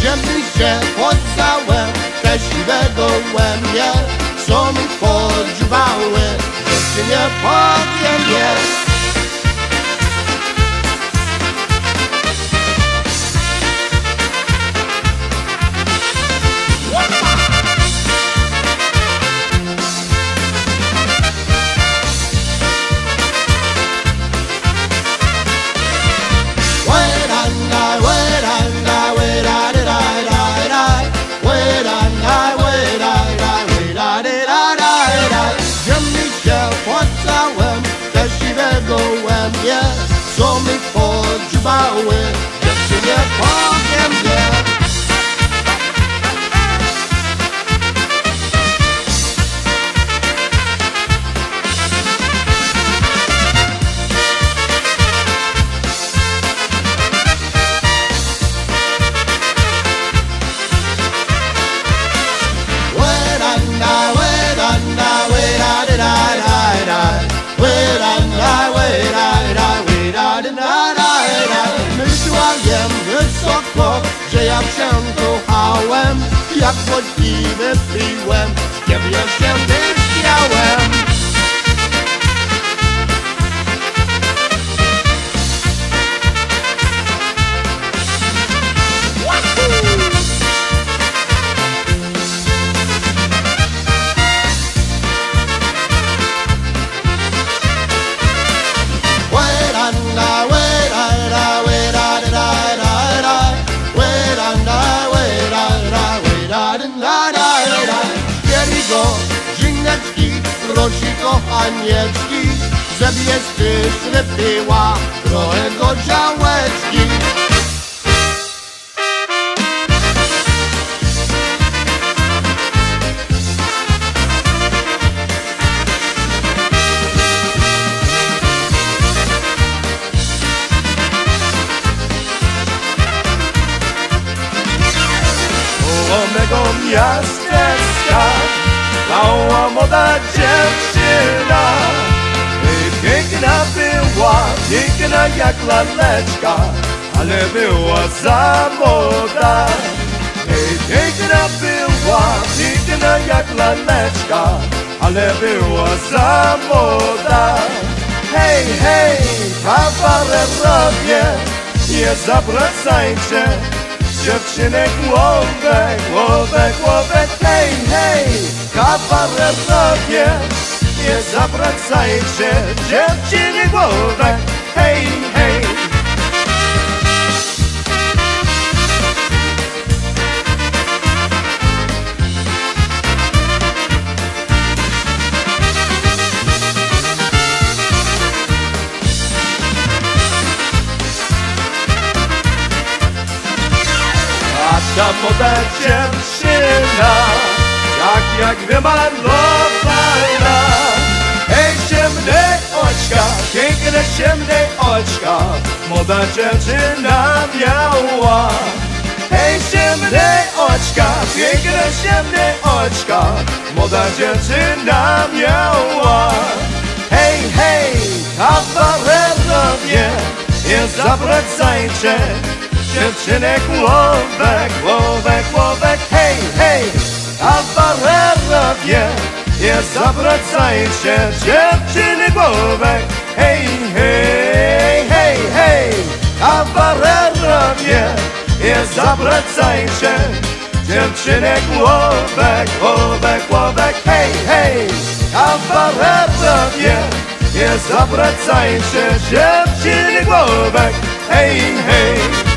Ziemi się poddałem, te siwe gołębie Co mi podziwały, że nie powiem je podziwały, dziewczynie powiem nie. Jak właściwy piłem, ciebie się prosi kochanieczki, żebyś ty wypiła trochę godziałeczki. Koło mego miasteczka Cała młoda dziewczyna. I piękna była, piękna jak laleczka Ale była za młoda. I piękna była, piękna jak laleczka Ale była za młoda. Hej, hej, kawarerowie Nie zawracajcie Dziewczyny głowę, głowę, głowę, hej, hej Kawarerowie, nie zawracajcie. Dziewczyny głowę, hej, hej ta młoda dziewczyna Tak jak wymalowana Hej, ciemne oczka, piękne ciemne oczka Młoda dziewczyna miała. Hej, ciemne oczka, piękne ciemne oczka Młoda dziewczyna miała. Hej, hej, kawarerowie Nie zawracajcie dziewczynek głowek, głowek, głowek, hej, hej, a barerowie, nie zawracajcie dziewczyny głowek, hej, hej, hej, hej, a barerowie, nie zawracajcie. Dziewczynek głowek, głowek, głowek, hej, hej, a barerowie, nie zawracajcie. Dziewczyny głowek, hej, hej.